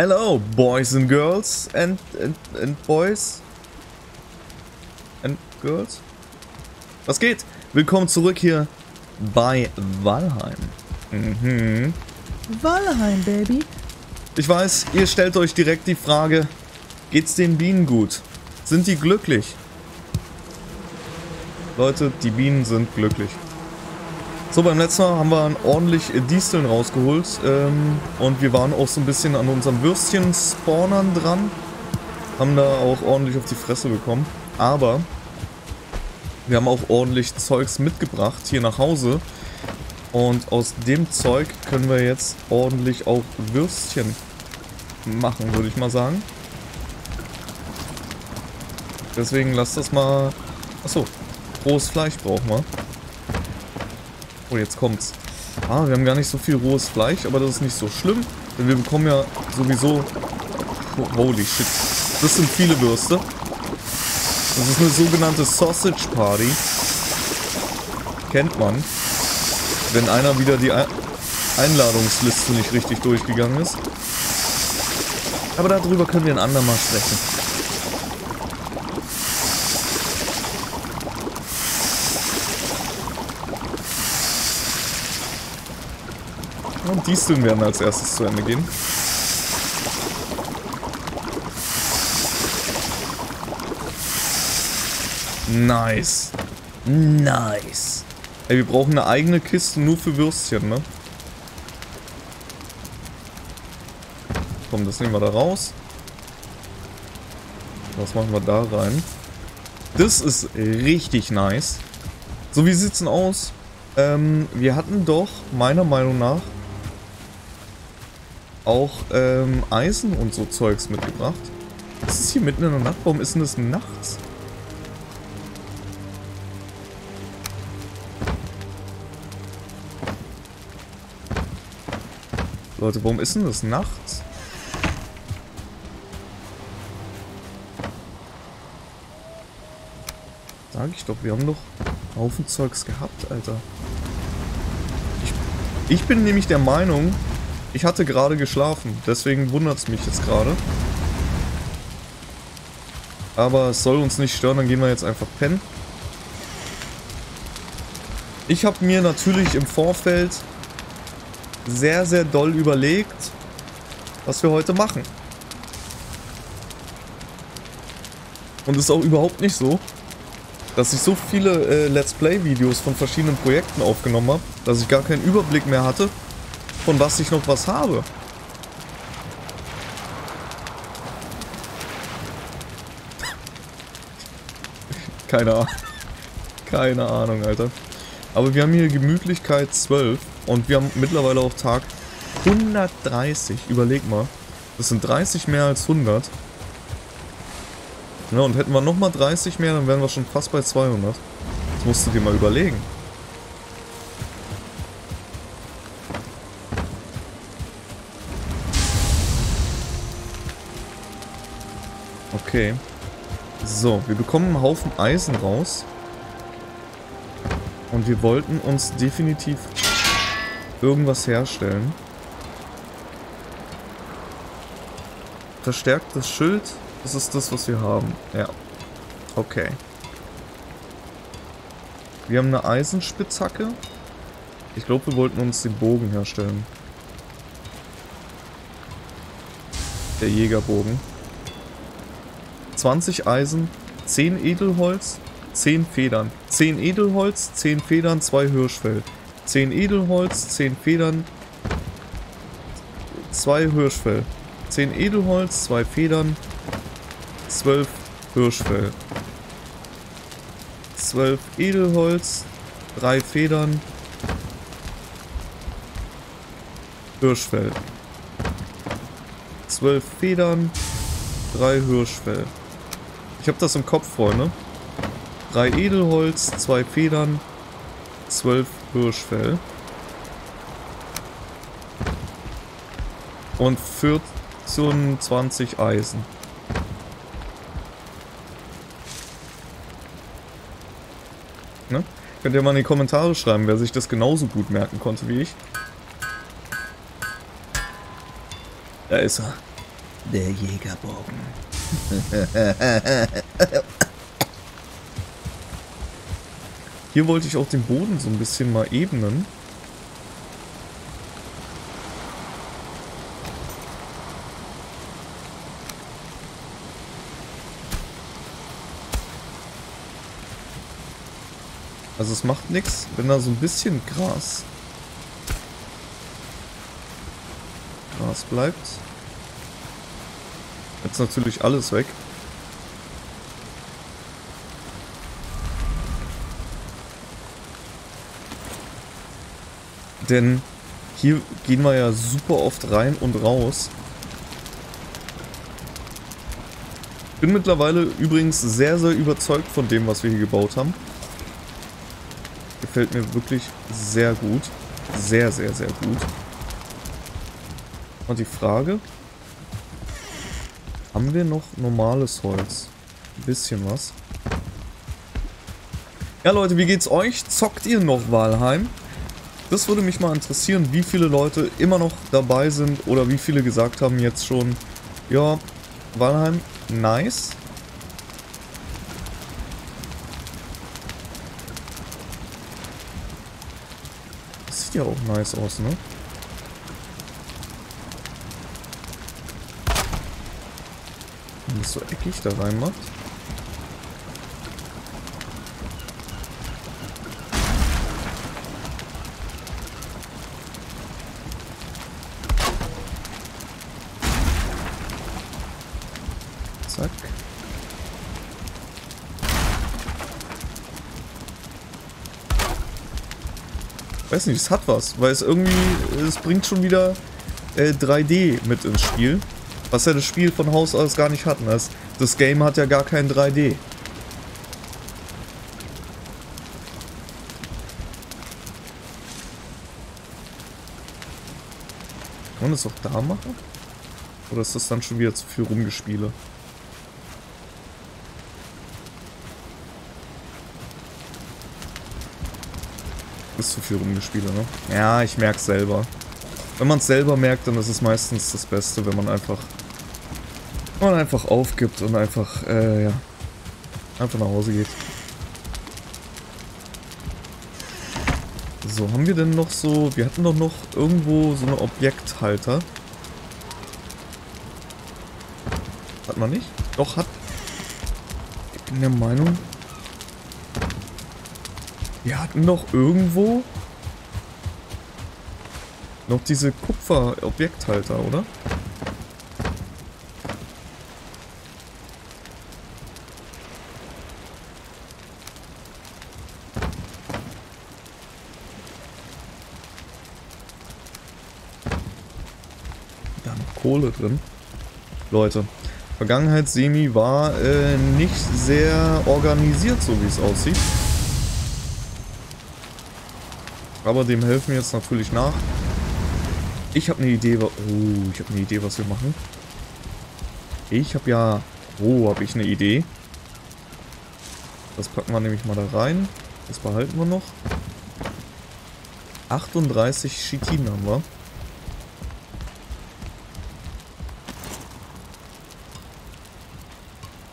Hello, boys and girls and, and, and boys and girls. Was geht? Willkommen zurück hier bei Valheim. Mhm. Valheim, Baby. Ich weiß, ihr stellt euch direkt die Frage, geht's den Bienen gut? Sind die glücklich? Leute, die Bienen sind glücklich. So, beim letzten Mal haben wir ordentlich Disteln rausgeholt ähm, und wir waren auch so ein bisschen an unseren Würstchen-Spawnern dran. Haben da auch ordentlich auf die Fresse bekommen. Aber wir haben auch ordentlich Zeugs mitgebracht hier nach Hause. Und aus dem Zeug können wir jetzt ordentlich auch Würstchen machen, würde ich mal sagen. Deswegen lasst das mal... Achso, rohes Fleisch brauchen wir. Oh, jetzt kommt's. Ah, wir haben gar nicht so viel rohes Fleisch, aber das ist nicht so schlimm. Denn wir bekommen ja sowieso... Oh, holy shit. Das sind viele Würste. Das ist eine sogenannte Sausage Party. Kennt man. Wenn einer wieder die Einladungsliste nicht richtig durchgegangen ist. Aber darüber können wir ein andermal sprechen. Stillen werden als erstes zu Ende gehen. Nice. Nice. Ey, wir brauchen eine eigene Kiste nur für Würstchen, ne? Komm, das nehmen wir da raus. Was machen wir da rein? Das ist richtig nice. So, wie sieht's denn aus? Ähm, wir hatten doch, meiner Meinung nach, auch ähm, Eisen und so Zeugs mitgebracht. Das ist hier mitten in der Nacht. Warum ist denn das nachts? Leute, warum ist denn das nachts? Sag ich doch, wir haben doch Haufen Zeugs gehabt, Alter. Ich, ich bin nämlich der Meinung, ich hatte gerade geschlafen, deswegen wundert es mich jetzt gerade. Aber es soll uns nicht stören, dann gehen wir jetzt einfach pennen. Ich habe mir natürlich im Vorfeld sehr, sehr doll überlegt, was wir heute machen. Und es ist auch überhaupt nicht so, dass ich so viele äh, Let's Play-Videos von verschiedenen Projekten aufgenommen habe, dass ich gar keinen Überblick mehr hatte, von was ich noch was habe. Keine Ahnung. Keine Ahnung, Alter. Aber wir haben hier Gemütlichkeit 12 und wir haben mittlerweile auch Tag 130. Überleg mal. Das sind 30 mehr als 100. Ja, und hätten wir nochmal 30 mehr, dann wären wir schon fast bei 200. Das musst du dir mal überlegen. Okay. So, wir bekommen einen Haufen Eisen raus. Und wir wollten uns definitiv irgendwas herstellen. Verstärktes Schild, das ist das, was wir haben. Ja. Okay. Wir haben eine Eisenspitzhacke. Ich glaube, wir wollten uns den Bogen herstellen. Der Jägerbogen. 20 Eisen, 10 Edelholz, 10 Federn. 10 Edelholz, 10 Federn, 2 Hirschfell. 10 Edelholz, 10 Federn, 2 Hirschfell. 10 Edelholz, 2 Federn, 12 Hirschfell. 12 Edelholz, 3 Federn, Hirschfell. 12 Federn, 3 Hirschfell. Ich habe das im Kopf, Freunde. 3 Edelholz, 2 Federn, 12 Hirschfell. Und 24 Eisen. Ne? Könnt ihr mal in die Kommentare schreiben, wer sich das genauso gut merken konnte wie ich. Da ist er. Der Jägerbogen. Hier wollte ich auch den Boden so ein bisschen mal ebnen. Also es macht nichts, wenn da so ein bisschen Gras Gras bleibt. Jetzt natürlich alles weg. Denn hier gehen wir ja super oft rein und raus. Bin mittlerweile übrigens sehr, sehr überzeugt von dem, was wir hier gebaut haben. Gefällt mir wirklich sehr gut. Sehr, sehr, sehr gut. Und die Frage, haben wir noch normales Holz? Ein bisschen was. Ja Leute, wie geht's euch? Zockt ihr noch Walheim? Das würde mich mal interessieren, wie viele Leute immer noch dabei sind oder wie viele gesagt haben jetzt schon, ja, Walheim, nice. Das sieht ja auch nice aus, ne? Eckig da rein macht. Zack. Weiß nicht, es hat was, weil es irgendwie, es bringt schon wieder äh, 3D mit ins Spiel. Was ja das Spiel von Haus aus gar nicht hat. Ne? Das, das Game hat ja gar kein 3D. Kann man das auch da machen? Oder ist das dann schon wieder zu viel Rumgespiele? Ist zu viel Rumgespiele, ne? Ja, ich merke selber. Wenn man es selber merkt, dann ist es meistens das Beste, wenn man einfach man einfach aufgibt und einfach, äh, ja, einfach nach Hause geht. So, haben wir denn noch so, wir hatten doch noch irgendwo so eine Objekthalter. Hat man nicht? Doch, hat. Ich bin der Meinung. Wir hatten doch irgendwo noch diese Kupfer-Objekthalter, oder? Da noch Kohle drin. Leute, Vergangenheit Semi war äh, nicht sehr organisiert, so wie es aussieht. Aber dem helfen wir jetzt natürlich nach. Ich habe eine Idee, oh, ich habe eine Idee, was wir machen. Ich habe ja, oh, habe ich eine Idee. Das packen wir nämlich mal da rein. Das behalten wir noch. 38 Chitin haben wir.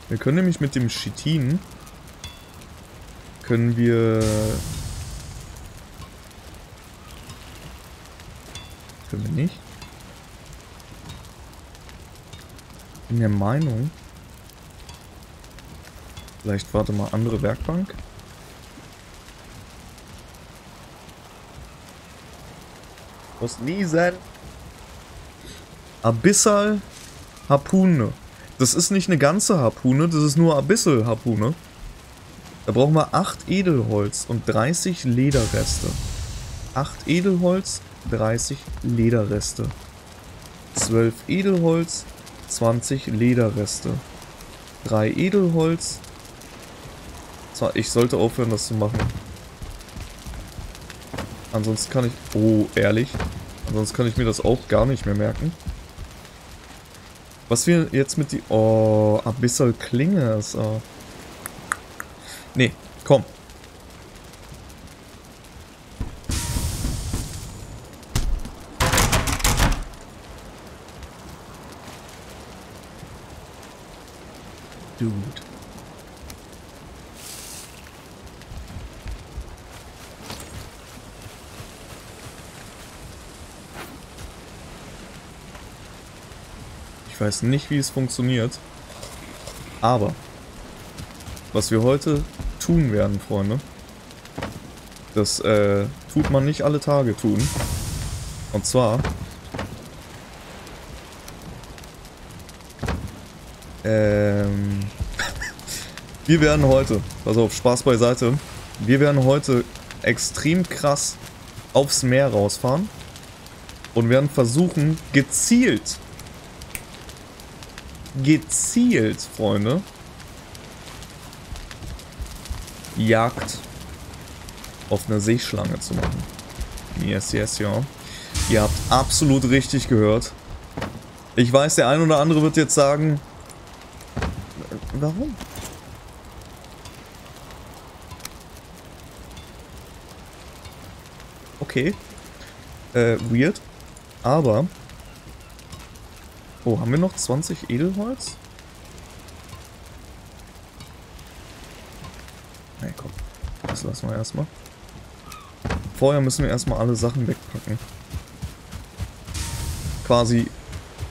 Wir können nämlich mit dem Chitin können wir Können wir nicht. Bin der Meinung. Vielleicht warte mal andere Werkbank. Muss nie sein. Abyssal Harpune. Das ist nicht eine ganze Harpune, das ist nur Abyssal Harpune. Da brauchen wir 8 Edelholz und 30 Lederreste. 8 Edelholz, 30 Lederreste. 12 Edelholz, 20 Lederreste. 3 Edelholz. Ich sollte aufhören, das zu machen. Ansonsten kann ich... Oh, ehrlich. Ansonsten kann ich mir das auch gar nicht mehr merken. Was wir jetzt mit die... Oh, Abyssal Klinge ist... Oh. Nee, komm. Dude. Ich weiß nicht, wie es funktioniert. Aber was wir heute tun werden, Freunde, das äh, tut man nicht alle Tage tun. Und zwar ähm, wir werden heute, also auf Spaß beiseite, wir werden heute extrem krass aufs Meer rausfahren und werden versuchen, gezielt gezielt, Freunde, Jagd auf eine Seeschlange zu machen. Yes, yes, ja. Ihr habt absolut richtig gehört. Ich weiß, der ein oder andere wird jetzt sagen, warum? Okay. Äh, weird. Aber Oh, haben wir noch 20 Edelholz? Nee, komm. Das lassen wir erstmal. Vorher müssen wir erstmal alle Sachen wegpacken. Quasi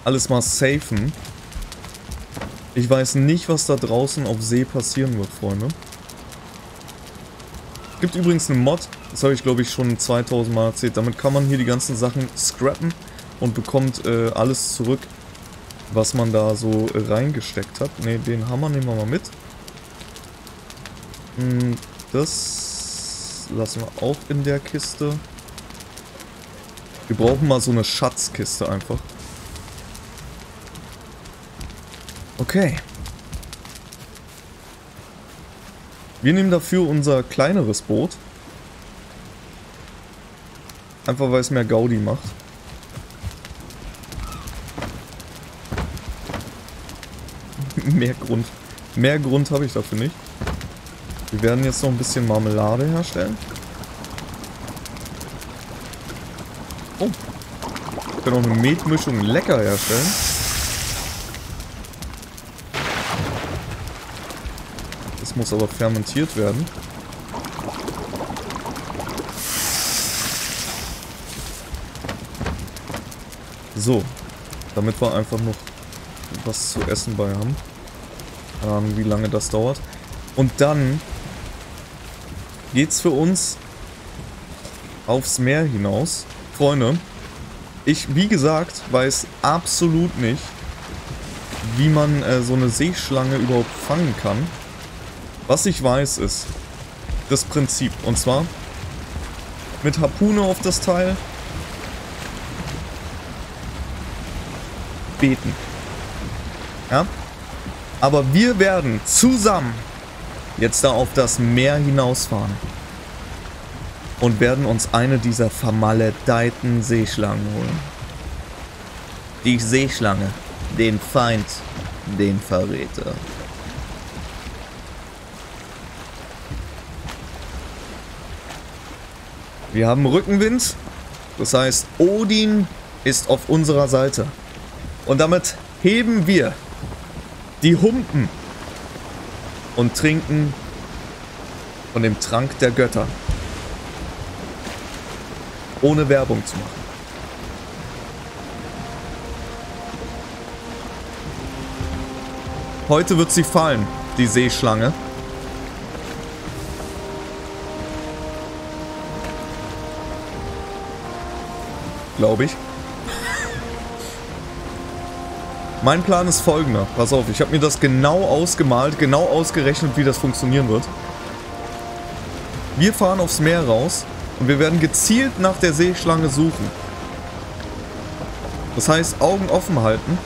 alles mal safen. Ich weiß nicht, was da draußen auf See passieren wird, Freunde. Gibt übrigens eine Mod, das habe ich glaube ich schon 2000 Mal erzählt. Damit kann man hier die ganzen Sachen scrappen und bekommt äh, alles zurück, was man da so reingesteckt hat. Ne, den Hammer nehmen wir mal mit. Hm, das lassen wir auch in der Kiste. Wir brauchen mal so eine Schatzkiste einfach. Okay. Wir nehmen dafür unser kleineres Boot. Einfach weil es mehr Gaudi macht. mehr Grund. Mehr Grund habe ich dafür nicht. Wir werden jetzt noch ein bisschen Marmelade herstellen. Oh. Wir können auch eine Metmischung lecker herstellen. Das muss aber fermentiert werden. So. Damit wir einfach noch was zu essen bei haben. Ahnung, wie lange das dauert. Und dann geht's für uns aufs Meer hinaus. Freunde, ich, wie gesagt, weiß absolut nicht, wie man äh, so eine Seeschlange überhaupt fangen kann. Was ich weiß ist das Prinzip. Und zwar mit Harpune auf das Teil. Beten. Ja? Aber wir werden zusammen jetzt da auf das Meer hinausfahren. Und werden uns eine dieser vermaledeiten Seeschlangen holen. Die Seeschlange, den Feind, den Verräter. Wir haben Rückenwind, das heißt Odin ist auf unserer Seite. Und damit heben wir die Humpen und trinken von dem Trank der Götter. Ohne Werbung zu machen. Heute wird sie fallen, die Seeschlange. Glaube ich. Mein Plan ist folgender. Pass auf, ich habe mir das genau ausgemalt, genau ausgerechnet, wie das funktionieren wird. Wir fahren aufs Meer raus und wir werden gezielt nach der Seeschlange suchen. Das heißt, Augen offen halten.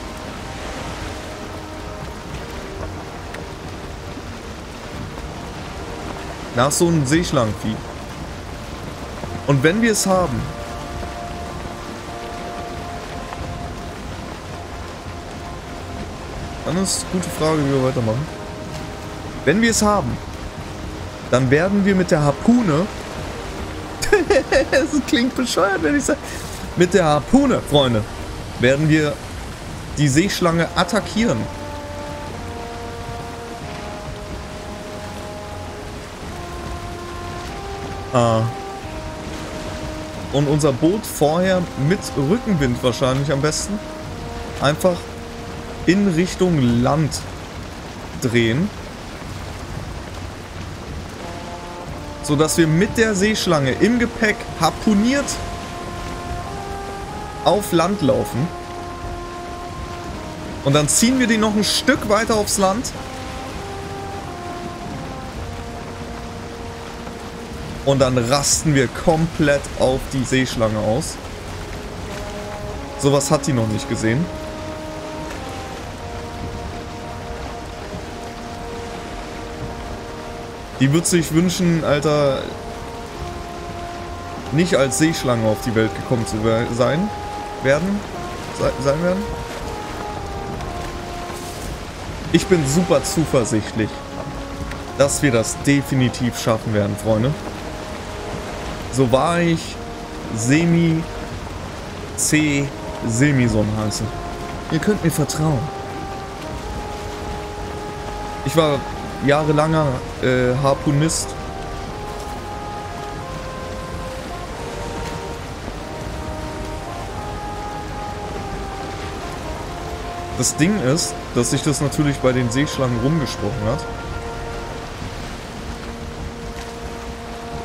Nach so einem Seeschlangenvieh. Und wenn wir es haben, Dann ist eine gute Frage, wie wir weitermachen. Wenn wir es haben, dann werden wir mit der Harpune... Es klingt bescheuert, wenn ich sage... Mit der Harpune, Freunde, werden wir die Seeschlange attackieren. Ah. Und unser Boot vorher mit Rückenwind wahrscheinlich am besten. Einfach in Richtung Land drehen. Sodass wir mit der Seeschlange im Gepäck harpuniert auf Land laufen. Und dann ziehen wir die noch ein Stück weiter aufs Land. Und dann rasten wir komplett auf die Seeschlange aus. Sowas hat die noch nicht gesehen. Die wird sich wünschen, Alter, nicht als Seeschlange auf die Welt gekommen zu sein werden. sein werden. Ich bin super zuversichtlich, dass wir das definitiv schaffen werden, Freunde. So war ich semi C Semison heiße. Ihr könnt mir vertrauen. Ich war jahrelanger äh, Harpunist. Das Ding ist, dass sich das natürlich bei den Seeschlangen rumgesprochen hat.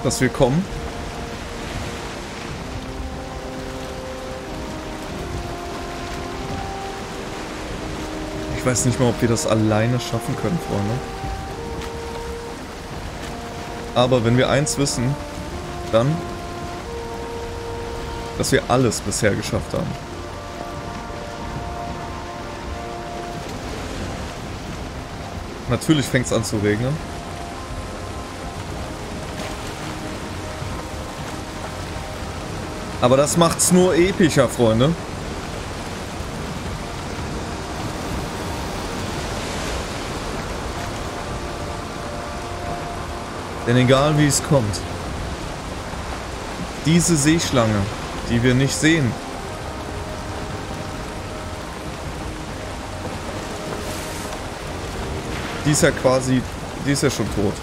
Dass wir kommen. Ich weiß nicht mal, ob wir das alleine schaffen können, Freunde. Aber wenn wir eins wissen, dann, dass wir alles bisher geschafft haben. Natürlich fängt es an zu regnen. Aber das macht's nur epischer, Freunde. Denn egal wie es kommt, diese Seeschlange, die wir nicht sehen, die ist ja quasi, die ist ja schon tot.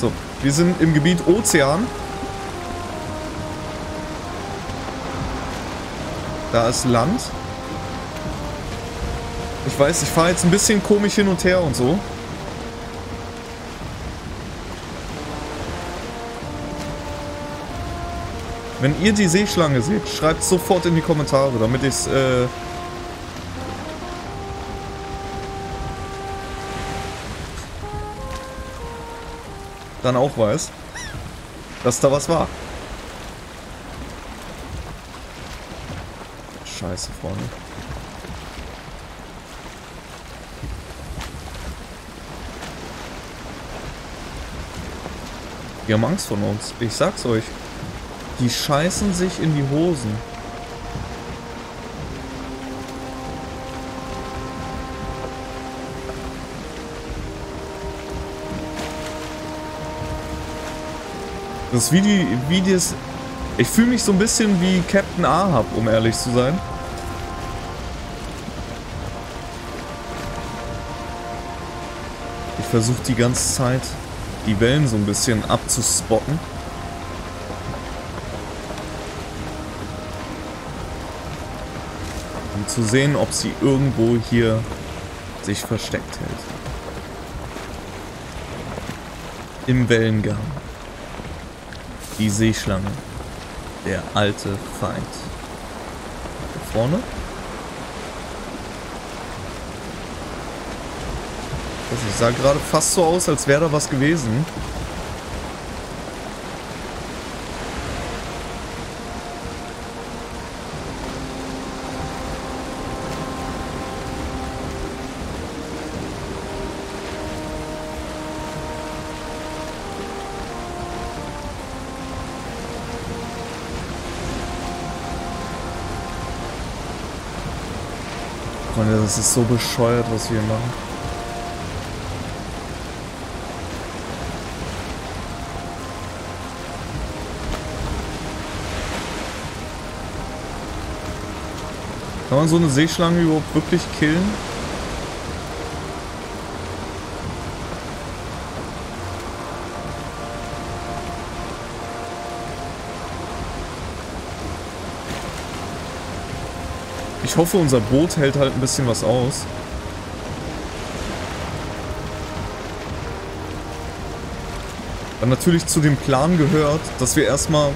So, wir sind im Gebiet Ozean. Da ist Land. Ich weiß, ich fahre jetzt ein bisschen komisch hin und her und so. Wenn ihr die Seeschlange seht, schreibt sofort in die Kommentare, damit ich es äh, dann auch weiß, dass da was war. Scheiße, Freunde. Die haben Angst von uns. Ich sag's euch. Die scheißen sich in die Hosen. Das ist wie die, wie das... Ich fühle mich so ein bisschen wie Captain Ahab, um ehrlich zu sein. Ich versuche die ganze Zeit, die Wellen so ein bisschen abzuspotten. zu sehen, ob sie irgendwo hier sich versteckt hält. Im Wellengang. Die Seeschlange. Der alte Feind. Da vorne? Das sah gerade fast so aus, als wäre da was gewesen. Das ist so bescheuert, was wir hier machen. Kann man so eine Seeschlange überhaupt wirklich killen? Ich hoffe, unser Boot hält halt ein bisschen was aus. Dann natürlich zu dem Plan gehört, dass wir erstmal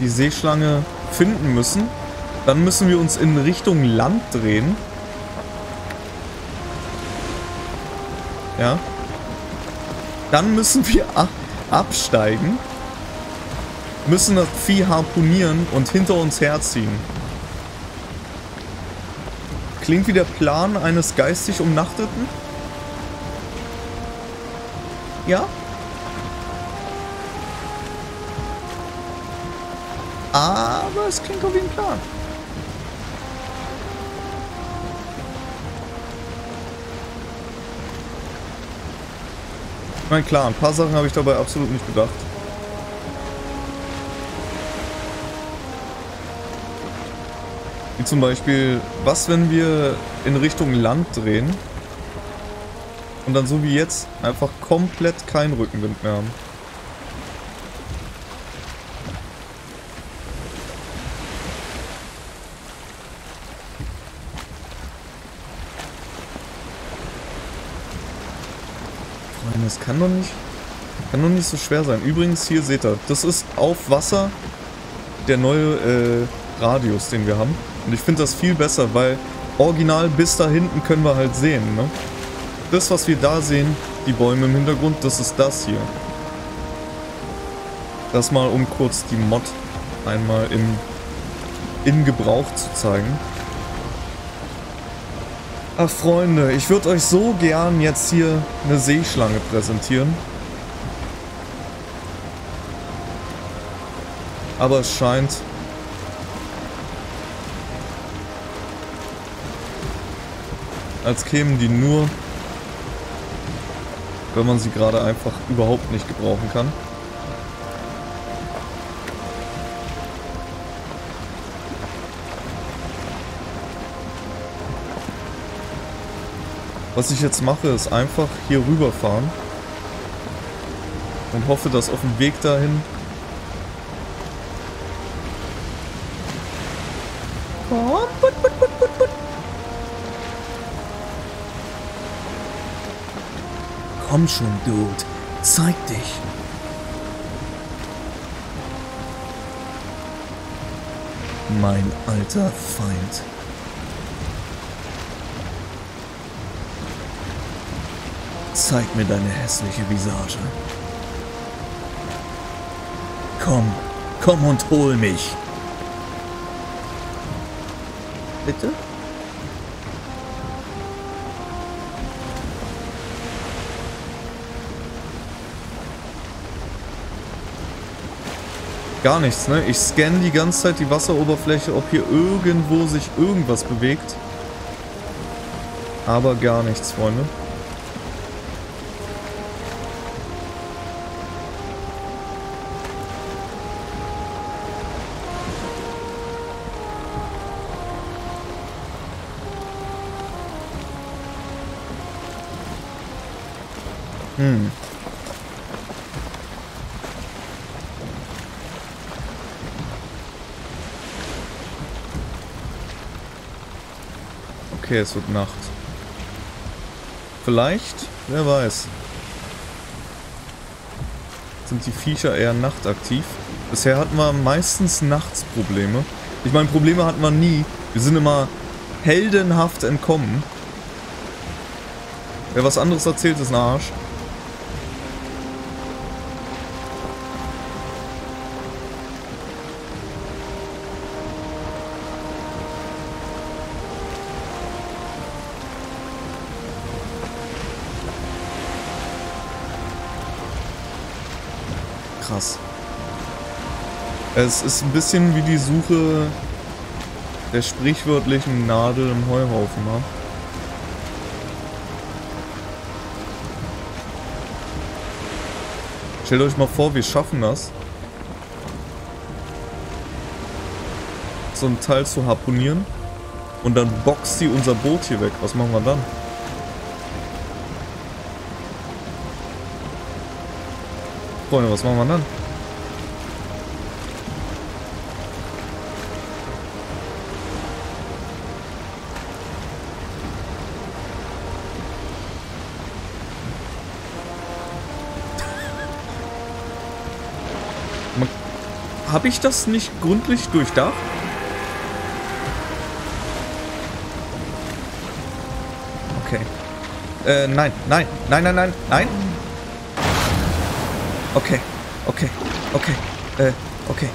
die Seeschlange finden müssen. Dann müssen wir uns in Richtung Land drehen. Ja. Dann müssen wir absteigen. Müssen das Vieh harpunieren und hinter uns herziehen. Klingt wie der Plan eines geistig Umnachteten? Ja? Aber es klingt auch wie ein Plan. Ich meine, klar, ein paar Sachen habe ich dabei absolut nicht bedacht. Wie zum Beispiel, was wenn wir in Richtung Land drehen und dann so wie jetzt einfach komplett keinen Rückenwind mehr haben. Freunde, das kann doch nicht, kann doch nicht so schwer sein. Übrigens, hier seht ihr, das ist auf Wasser der neue äh, Radius, den wir haben. Und ich finde das viel besser, weil original bis da hinten können wir halt sehen, ne? Das, was wir da sehen, die Bäume im Hintergrund, das ist das hier. Das mal, um kurz die Mod einmal im, in Gebrauch zu zeigen. Ach Freunde, ich würde euch so gern jetzt hier eine Seeschlange präsentieren. Aber es scheint, als kämen die nur, wenn man sie gerade einfach überhaupt nicht gebrauchen kann. Was ich jetzt mache, ist einfach hier rüberfahren und hoffe, dass auf dem Weg dahin Schon, Dude. Zeig dich. Mein alter Feind. Zeig mir deine hässliche Visage. Komm, komm und hol mich. Bitte? Gar nichts, ne? Ich scanne die ganze Zeit die Wasseroberfläche, ob hier irgendwo sich irgendwas bewegt. Aber gar nichts, Freunde. Okay, es wird Nacht. Vielleicht, wer weiß. Sind die Viecher eher nachtaktiv? Bisher hatten wir meistens nachts Probleme. Ich meine, Probleme hatten wir nie. Wir sind immer heldenhaft entkommen. Wer was anderes erzählt, ist ein Arsch. Es ist ein bisschen wie die Suche der sprichwörtlichen Nadel im Heuhaufen, ne? Stellt euch mal vor, wir schaffen das. so ein Teil zu harponieren. Und dann boxt die unser Boot hier weg. Was machen wir dann? Freunde, was machen wir dann? Habe ich das nicht gründlich durchdacht? Okay. Äh, nein, nein, nein, nein, nein, nein. Okay, okay, okay, äh, okay.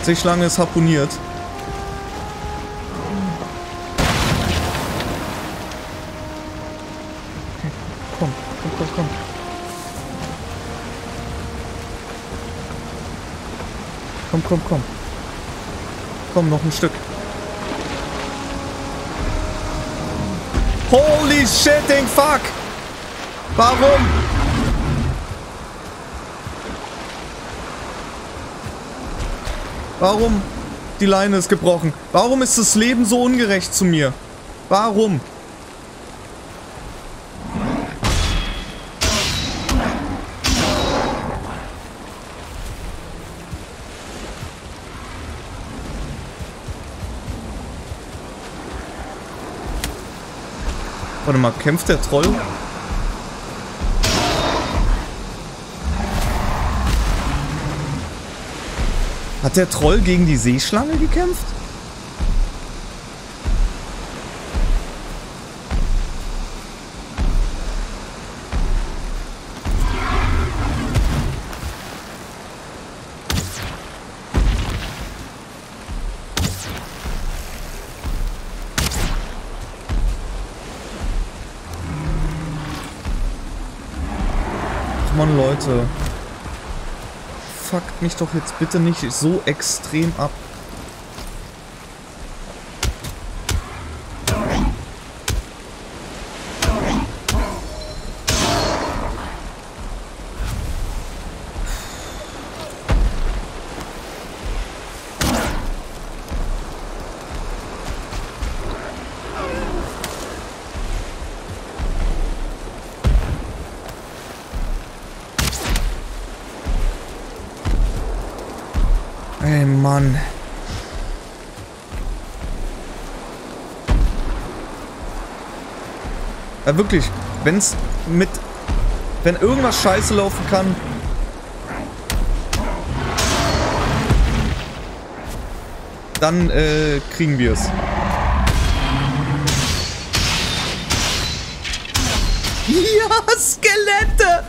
Seeschlange ist harponiert. Okay, komm, komm, komm, komm. Komm, komm, komm. Komm, noch ein Stück. Holy shitting fuck! Warum? Warum? Die Leine ist gebrochen. Warum ist das Leben so ungerecht zu mir? Warum? Warte mal, kämpft der Troll? Hat der Troll gegen die Seeschlange gekämpft? Ach man, Leute. Fuckt mich doch jetzt bitte nicht so extrem ab. Ja, wirklich. Wenn's mit... Wenn irgendwas scheiße laufen kann... Dann, äh, kriegen wir es. Ja, Skelette!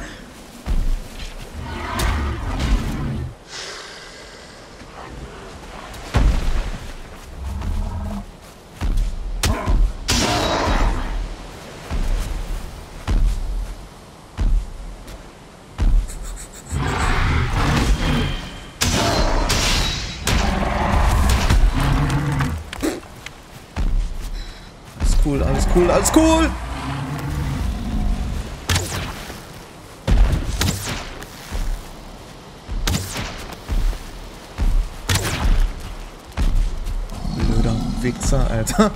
Cool, alles cool! Blöder Wichser, Alter.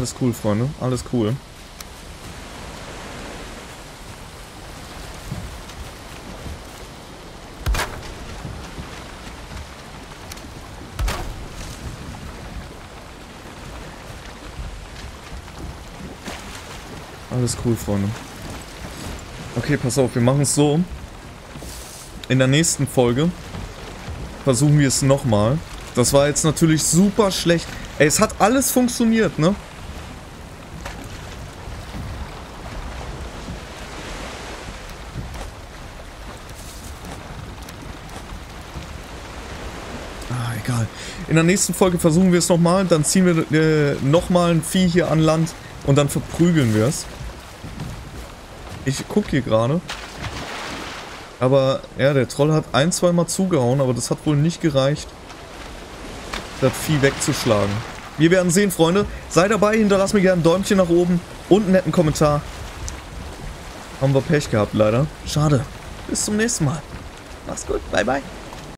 Alles cool, Freunde. Alles cool. Alles cool, Freunde. Okay, pass auf, wir machen es so. In der nächsten Folge versuchen wir es nochmal. Das war jetzt natürlich super schlecht. Ey, es hat alles funktioniert, ne? Ah, egal. In der nächsten Folge versuchen wir es nochmal. Dann ziehen wir äh, nochmal ein Vieh hier an Land und dann verprügeln wir es. Ich gucke hier gerade. Aber, ja, der Troll hat ein, zwei Mal zugehauen, aber das hat wohl nicht gereicht, das Vieh wegzuschlagen. Wir werden sehen, Freunde. Sei dabei, hinterlass mir gerne ein Däumchen nach oben und einen netten Kommentar. Haben wir Pech gehabt, leider. Schade. Bis zum nächsten Mal. Mach's gut. Bye, bye.